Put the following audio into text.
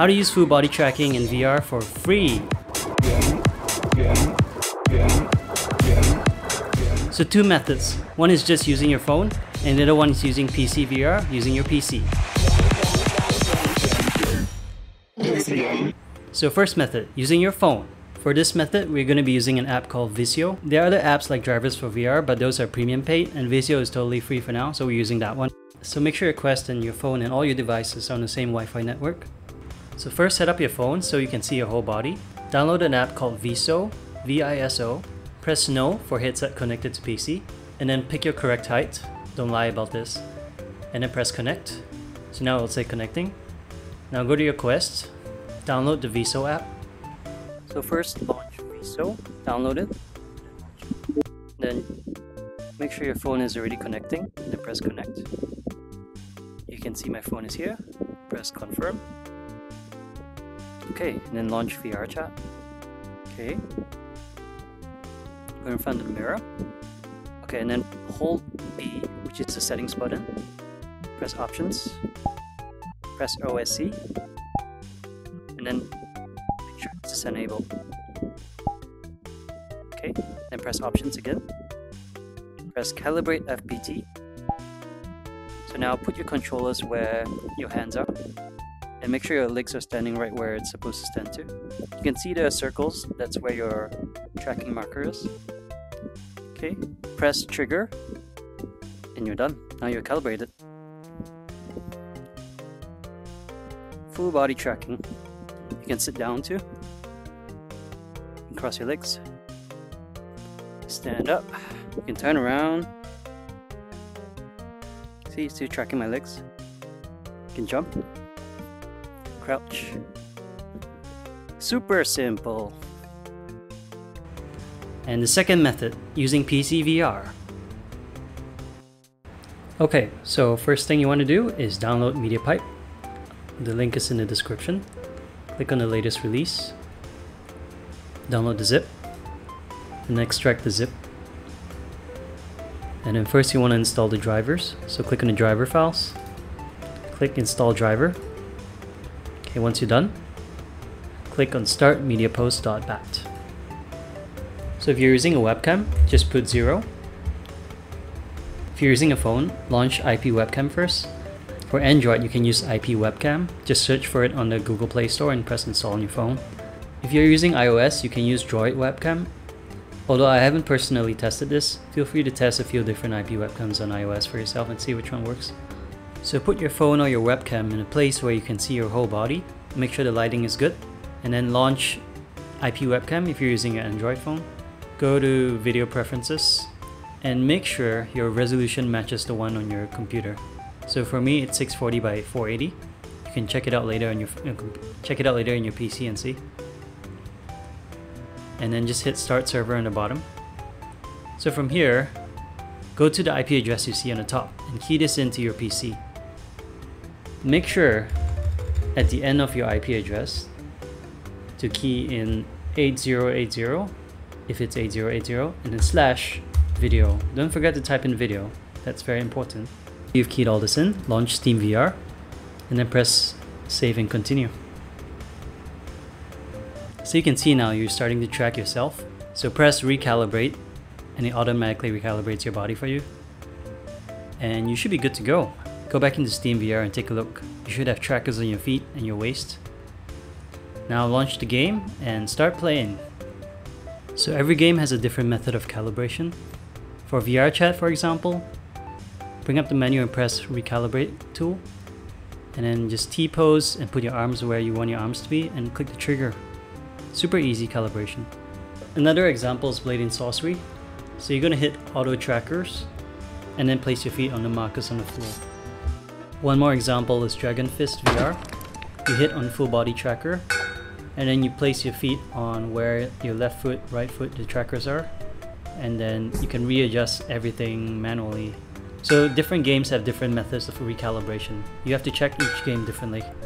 how to use full body tracking in VR for free. So two methods. One is just using your phone and the other one is using PC VR using your PC. So first method, using your phone. For this method, we're going to be using an app called Viso. There are other apps like Drivers for VR, but those are premium paid, and Viso is totally free for now, so we're using that one. So make sure your Quest and your phone and all your devices are on the same Wi-Fi network. So first set up your phone so you can see your whole body. Download an app called Viso, V-I-S-O. Press no for headset connected to PC, and then pick your correct height. Don't lie about this. And then press connect. So now it'll say connecting. Now go to your Quest, download the Viso app. So first launch Viso, download it, then make sure your phone is already connecting, then press connect. You can see my phone is here, press confirm. Okay, and then launch VR chat. Okay. Go in front of the mirror. Okay, and then hold B, which is the settings button. Press options. Press OSC. And then make sure it's enabled. Okay, then press options again. Press calibrate FBT. So now put your controllers where your hands are and make sure your legs are standing right where it's supposed to stand to. You can see the circles, that's where your tracking marker is. Okay, press trigger and you're done. Now you're calibrated. Full body tracking. You can sit down too. And cross your legs. Stand up. You can turn around. See, still tracking my legs. You can jump crouch. Super simple. And the second method, using PC VR. Okay, so first thing you want to do is download MediaPipe. The link is in the description. Click on the latest release. Download the zip. And extract the zip. And then first you want to install the drivers. So click on the driver files. Click install driver Okay, once you're done, click on Start MediaPost.bat. So if you're using a webcam, just put 0. If you're using a phone, launch IP webcam first. For Android, you can use IP webcam. Just search for it on the Google Play Store and press install on your phone. If you're using iOS, you can use Droid webcam. Although I haven't personally tested this, feel free to test a few different IP webcams on iOS for yourself and see which one works. So put your phone or your webcam in a place where you can see your whole body, make sure the lighting is good, and then launch IP webcam if you're using an Android phone. Go to video preferences and make sure your resolution matches the one on your computer. So for me it's 640 by 480. You can check it out later on your uh, check it out later in your PC and see. And then just hit start server on the bottom. So from here, go to the IP address you see on the top and key this into your PC. Make sure at the end of your IP address to key in 8080 if it's 8080 and then slash video. Don't forget to type in video. That's very important. You've keyed all this in, launch Steam VR, and then press save and continue. So you can see now you're starting to track yourself. So press recalibrate and it automatically recalibrates your body for you. And you should be good to go. Go back into Steam VR and take a look. You should have trackers on your feet and your waist. Now launch the game and start playing. So every game has a different method of calibration. For VR chat for example, bring up the menu and press recalibrate tool. And then just T-pose and put your arms where you want your arms to be and click the trigger. Super easy calibration. Another example is Blade and Sorcery. So you're gonna hit auto trackers and then place your feet on the markers on the floor. One more example is Dragon Fist VR. You hit on full body tracker and then you place your feet on where your left foot, right foot, the trackers are and then you can readjust everything manually. So different games have different methods of recalibration. You have to check each game differently.